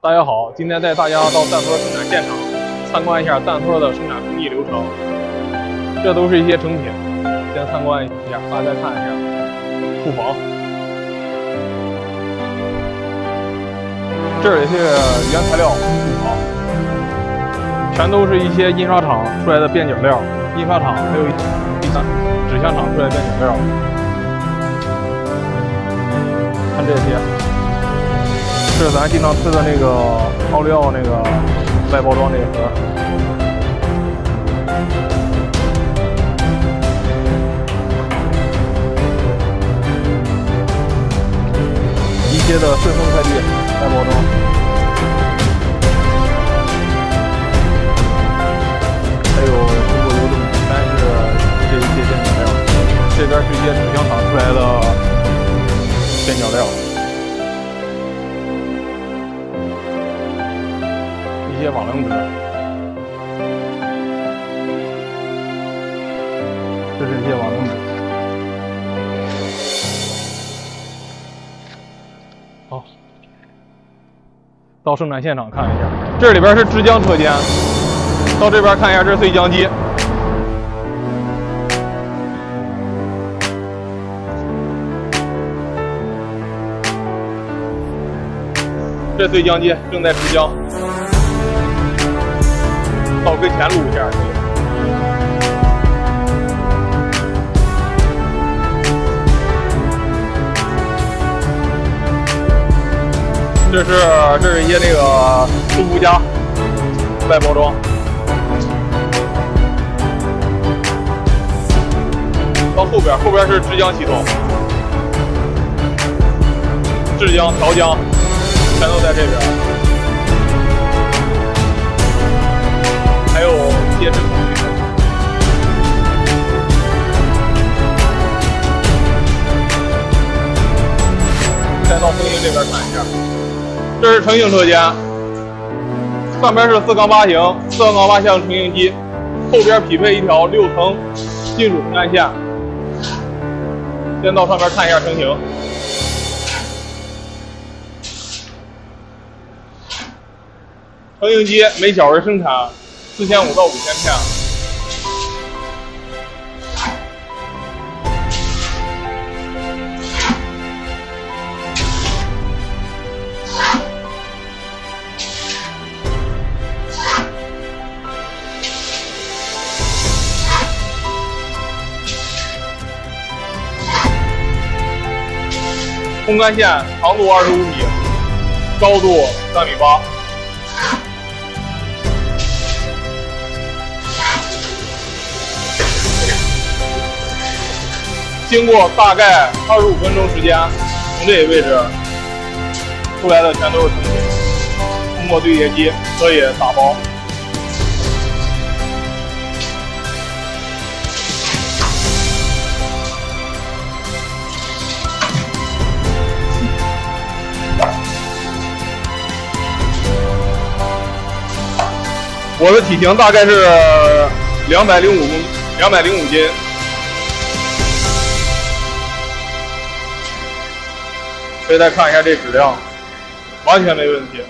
大家好，今天带大家到蛋托生产现场参观一下蛋托的生产工艺流程。这都是一些成品，先参观一下，大家看一下库房。这里是原材料库房，全都是一些印刷厂出来的边角料，印刷厂还有第三纸箱厂出来的边角料。看这些。是咱经常吃的那个奥利奥那个外包装那个盒，一些的顺丰快递外包装，还有通过流动全是这一些边角料，这边是一些纸箱厂出来的边角料。一些瓦楞纸，这是一些瓦楞纸。好，到生产现场看一下，这里边是制浆车间，到这边看一下，这是碎浆机。这碎浆机正在制浆。到跟前录一下。这是这是一些那个舒肤佳外包装。到后边，后边是制浆系统，制浆、调浆全都在这边。有接制工具。再到成型这边看一下，这是成型车间，上边是四缸八型四缸八项成型机，后边匹配一条六层金属横干线。先到上边看一下成型。成型机每小时生产。四千五到五千片。烘干线长度二十五米，高度三米八。经过大概二十五分钟时间，从这个位置出来的全都是成品，通过对接机可以打包。我的体型大概是两百零五公，两百零五斤。可以再看一下这质量，完全没问题。